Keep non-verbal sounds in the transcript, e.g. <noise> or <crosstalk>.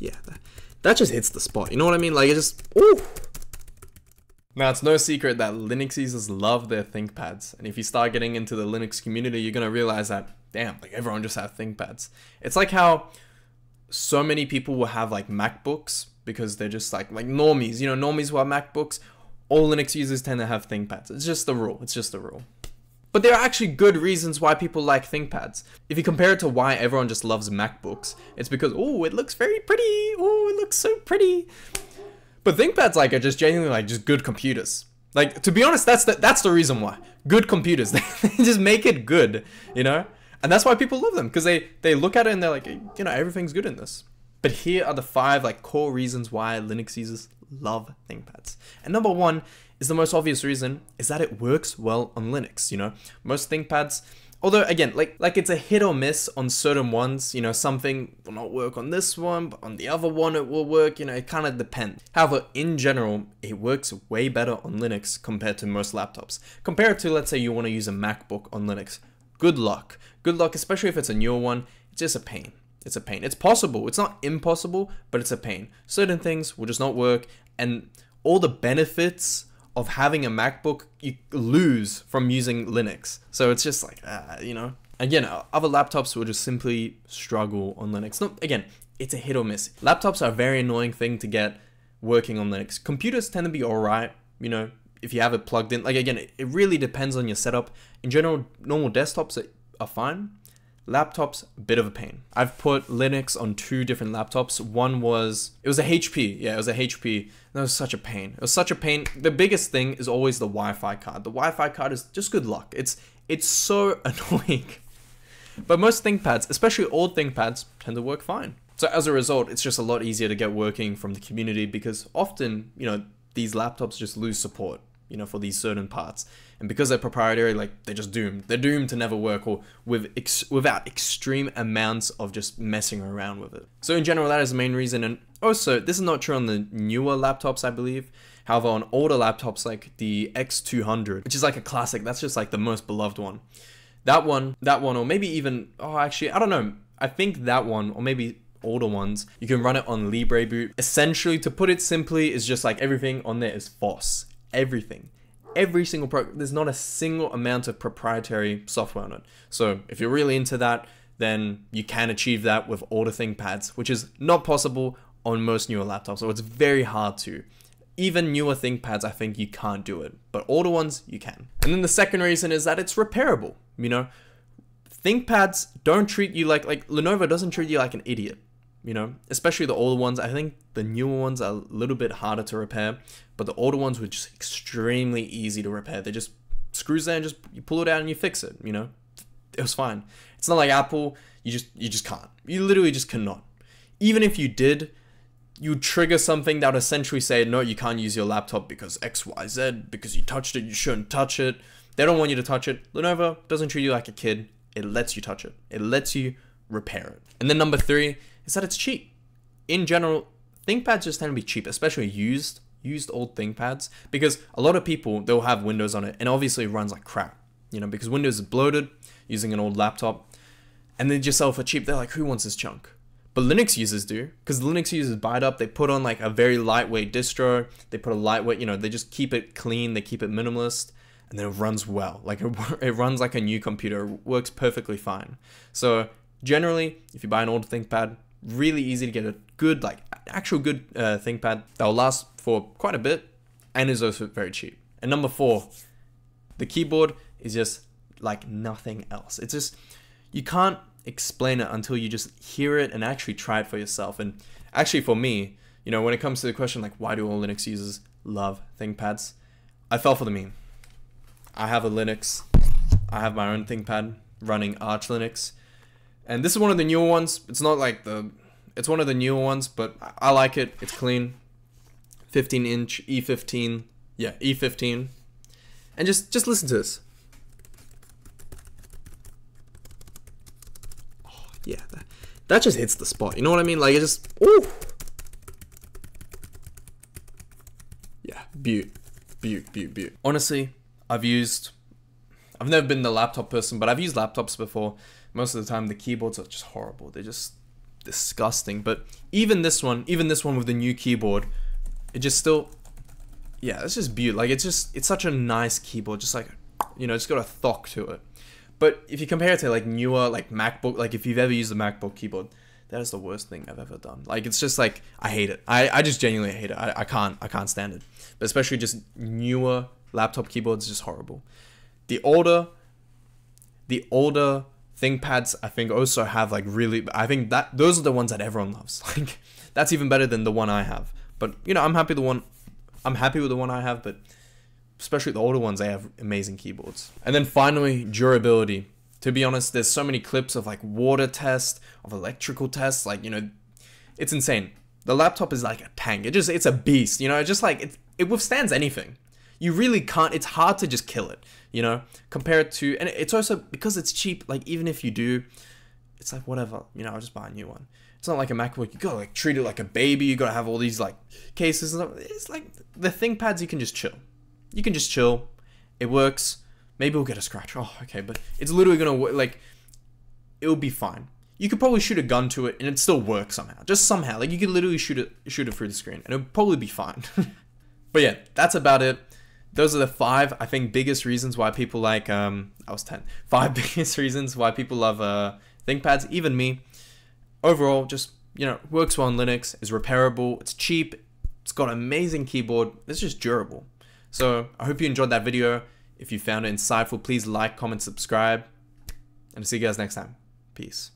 yeah, that, that just hits the spot. You know what I mean? Like it just, ooh. Now, it's no secret that Linux users love their ThinkPads, and if you start getting into the Linux community, you're gonna realize that, damn, like everyone just has ThinkPads. It's like how so many people will have like MacBooks because they're just like like normies, you know, normies who have MacBooks. All Linux users tend to have ThinkPads. It's just the rule. It's just the rule. But there are actually good reasons why people like ThinkPads. If you compare it to why everyone just loves MacBooks, it's because, oh, it looks very pretty. Oh, it looks so pretty. But ThinkPads like are just genuinely like just good computers. Like to be honest, that's the that's the reason why. Good computers. <laughs> they just make it good, you know? And that's why people love them because they they look at it and they're like, you know, everything's good in this. But here are the five like core reasons why Linux users love ThinkPads. And number one is the most obvious reason is that it works well on Linux. You know, most ThinkPads, although again, like like it's a hit or miss on certain ones. You know, something will not work on this one, but on the other one it will work. You know, it kind of depends. However, in general, it works way better on Linux compared to most laptops. Compared to let's say you want to use a MacBook on Linux. Good luck. Good luck, especially if it's a newer one. It's just a pain. It's a pain. It's possible. It's not impossible, but it's a pain. Certain things will just not work, and all the benefits of having a MacBook you lose from using Linux. So it's just like, uh, you know. Again, other laptops will just simply struggle on Linux. No, again, it's a hit or miss. Laptops are a very annoying thing to get working on Linux. Computers tend to be alright, you know, if you have it plugged in. Like, again, it, really depends on your setup. In general, normal desktops are fine. Laptops, bit of a pain. I've put Linux on two different laptops. One was, it was a HP. Yeah, it was a HP. That was such a pain. It was such a pain. The biggest thing is always the Wi-Fi card. The Wi-Fi card is just good luck. It's it's so <laughs> annoying. But most ThinkPads, especially old ThinkPads, tend to work fine. So as a result, it's just a lot easier to get working from the community because often, you know, these laptops just lose support you know, for these certain parts. And because they're proprietary, like they're just doomed. They're doomed to never work or with ex- without extreme amounts of just messing around with it. So in general, that is the main reason. And also, this is not true on the newer laptops, I believe. However, on older laptops like the X200, which is like a classic, that's just like the most beloved one. That one, that one, or maybe even, oh, actually, I don't know. I think that one, or maybe older ones, you can run it on Libreboot. Essentially, to put it simply, is just like everything on there is FOSS everything. Every single pro, there's not a single amount of proprietary software on it. So if you're really into that, then you can achieve that with older ThinkPads, which is not possible on most newer laptops. So it's very hard to. Even newer ThinkPads, I think you can't do it, but older ones you can. And then the second reason is that it's repairable. You know, ThinkPads don't treat you like like Lenovo doesn't treat you like an idiot you know, especially the older ones. I think the newer ones are a little bit harder to repair, but the older ones were just extremely easy to repair. They just screws there and just you pull it out and you fix it, you know. It was fine. It's not like Apple, you just you just can't. You literally just cannot. Even if you did, you trigger something that would essentially say, no, you can't use your laptop because XYZ, because you touched it, you shouldn't touch it. They don't want you to touch it. Lenovo doesn't treat you like a kid. It lets you touch it. It lets you repair it. And then number three is that it's cheap. In general, ThinkPads just tend to be cheap, especially used used old ThinkPads, because a lot of people they'll have Windows on it, and obviously it runs like crap. You know, because Windows is bloated using an old laptop, and they just sell for cheap. They're like, who wants this junk? But Linux users do, because Linux users buy it up. They put on like a very lightweight distro. They put a lightweight, you know, they just keep it clean. They keep it minimalist, and then it runs well. Like it, <laughs> it runs like a new computer. It works perfectly fine. So generally, if you buy an old ThinkPad, really easy to get a good, like actual good uh, ThinkPad that will last for quite a bit and is also very cheap. And number four, the keyboard is just like nothing else. It's just, you can't explain it until you just hear it and actually try it for yourself. And actually, for me, you know, when it comes to the question like, why do all Linux users love ThinkPads? I fell for the meme. I have a Linux, I have my own ThinkPad running Arch Linux, and this is one of the newer ones. It's not like the, it's one of the newer ones, but I like it. It's clean. 15 inch E15. Yeah, E15. And just just listen to this. Oh, yeah, that, that just hits the spot. You know what I mean? Like it just ooh. Yeah, beaut, beaut, beaut, beaut. Honestly, I've used I've never been the laptop person, but I've used laptops before most of the time the keyboards are just horrible. They're just disgusting. But even this one, even this one with the new keyboard, it just still, yeah, it's just beautiful. Like it's just, it's such a nice keyboard. Just like, you know, it's got a thock to it. But if you compare it to like newer like MacBook, like if you've ever used a MacBook keyboard, that is the worst thing I've ever done. Like it's just like I hate it. I, I just genuinely hate it. I, I can't I can't stand it. But especially just newer laptop keyboards, just horrible. The older the older ThinkPads I think also have like really I think that those are the ones that everyone loves. <laughs> Like that's even better than the one I have. But you know, I'm happy the one I'm happy with the one I have, but especially the older ones, they have amazing keyboards. And then finally, durability. To be honest, there's so many clips of like water tests, of electrical tests, like, you know, it's insane. The laptop is like a tank. It just, it's a beast, you know, it just like, it, it withstands anything. You really can't, it's hard to just kill it, you know, compare it to, and it's also, because it's cheap, like, even if you do, it's like, whatever, you know, I'll just buy a new one. It's not like a MacBook. You gotta like treat it like a baby. You gotta have all these like cases. It's like the ThinkPads. You can just chill you can just chill. It works. Maybe we'll get a scratch. Oh, okay, but it's literally gonna work. Like, it'll be fine. You could probably shoot a gun to it and it still work somehow. Just somehow. Like you could literally shoot it, shoot it through the screen, and it'll probably be fine. <laughs> but yeah, that's about it. Those are the five, I think, biggest reasons why people like. Um, I was ten. <laughs> Five biggest reasons why people love uh ThinkPads. Even me. Overall, just you know, works well on Linux. Is repairable. It's cheap. It's got an amazing keyboard. It's just durable. So I hope you enjoyed that video. If you found it insightful, please like, comment, subscribe, and I'll see you guys next time. Peace.